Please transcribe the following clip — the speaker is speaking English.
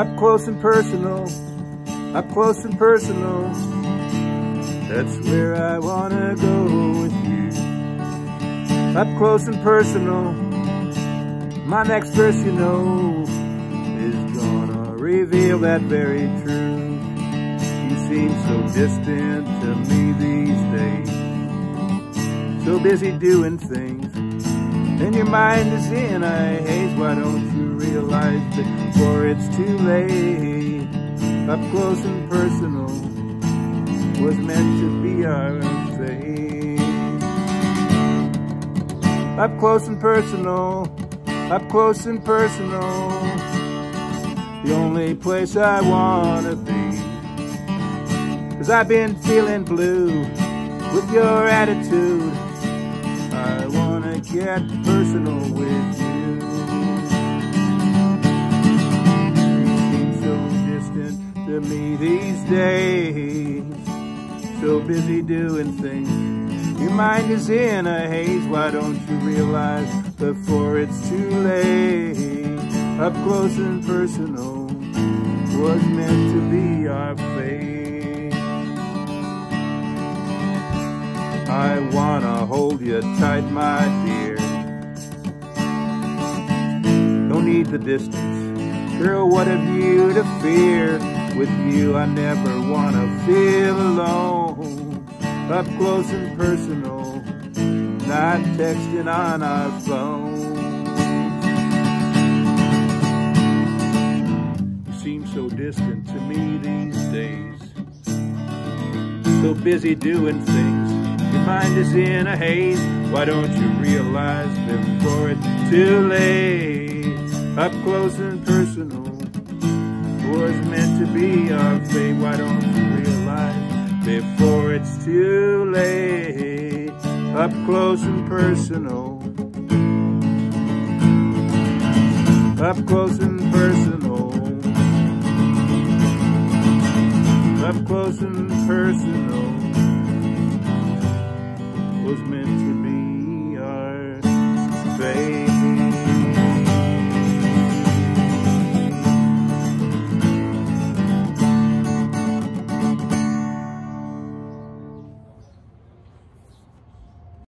Up close and personal, up close and personal. That's where I wanna go with you. Up close and personal. My next verse, you know, is gonna reveal that very truth. You seem so distant to me these days. So busy doing things. And your mind is in a haze. Too late? Up close and personal was meant to be our fate. Up close and personal, up close and personal. The only place I wanna be. Cause I've been feeling blue with your attitude. I wanna get personal with. You So busy doing things. Your mind is in a haze. Why don't you realize before it's too late? Up close and personal was meant to be our fate. I wanna hold you tight, my dear. Don't need the distance. Girl, what have you? With you, I never wanna feel alone. Up close and personal, not texting on our phone. You seem so distant to me these days. So busy doing things. Your mind is in a haze. Why don't you realize before it's too late? Up close and personal was meant to be our fate. Why don't you realize before it's too late? Up close and personal. Up close and personal. Up close and personal was meant to be.